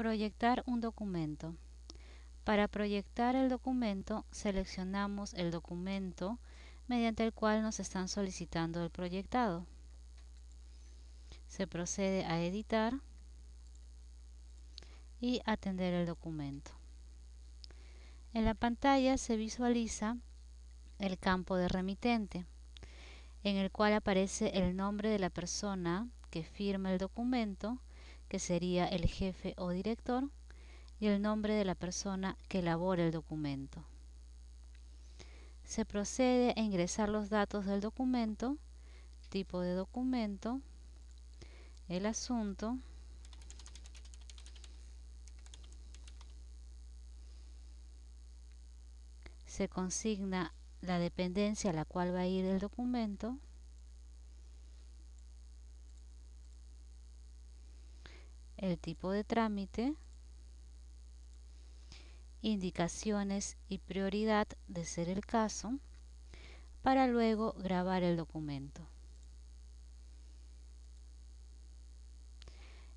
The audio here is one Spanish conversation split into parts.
Proyectar un documento. Para proyectar el documento, seleccionamos el documento mediante el cual nos están solicitando el proyectado. Se procede a editar y atender el documento. En la pantalla se visualiza el campo de remitente, en el cual aparece el nombre de la persona que firma el documento, que sería el jefe o director, y el nombre de la persona que elabora el documento. Se procede a ingresar los datos del documento, tipo de documento, el asunto, se consigna la dependencia a la cual va a ir el documento el tipo de trámite indicaciones y prioridad de ser el caso para luego grabar el documento.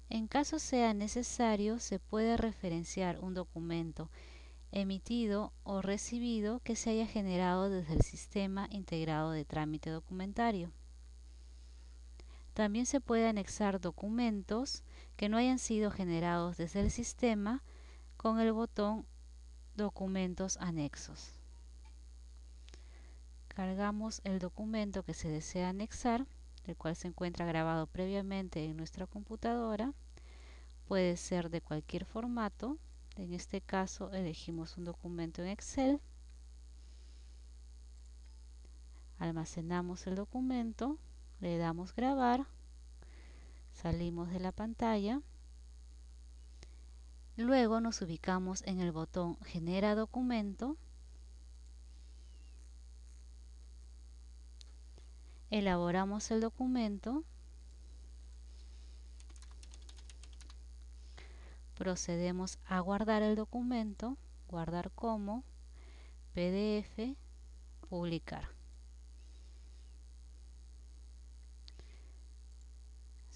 En caso sea necesario, se puede referenciar un documento emitido o recibido que se haya generado desde el Sistema Integrado de Trámite Documentario. También se puede anexar documentos que no hayan sido generados desde el sistema con el botón Documentos anexos. Cargamos el documento que se desea anexar, el cual se encuentra grabado previamente en nuestra computadora. Puede ser de cualquier formato, en este caso elegimos un documento en Excel. Almacenamos el documento, le damos grabar, salimos de la pantalla. Luego nos ubicamos en el botón Genera documento. Elaboramos el documento procedemos a guardar el documento, guardar como, PDF, publicar.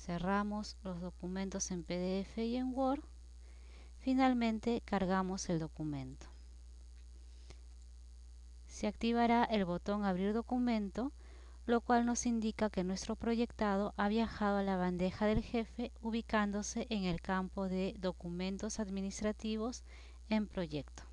Cerramos los documentos en PDF y en Word. Finalmente cargamos el documento. Se activará el botón Abrir documento lo cual nos indica que nuestro proyectado ha viajado a la bandeja del jefe ubicándose en el campo de documentos administrativos en proyecto.